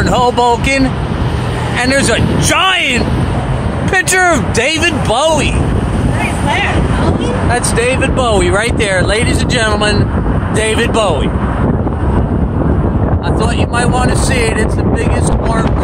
in Hoboken, and there's a giant picture of David Bowie. That's David Bowie right there, ladies and gentlemen. David Bowie. I thought you might want to see it. It's the biggest artwork.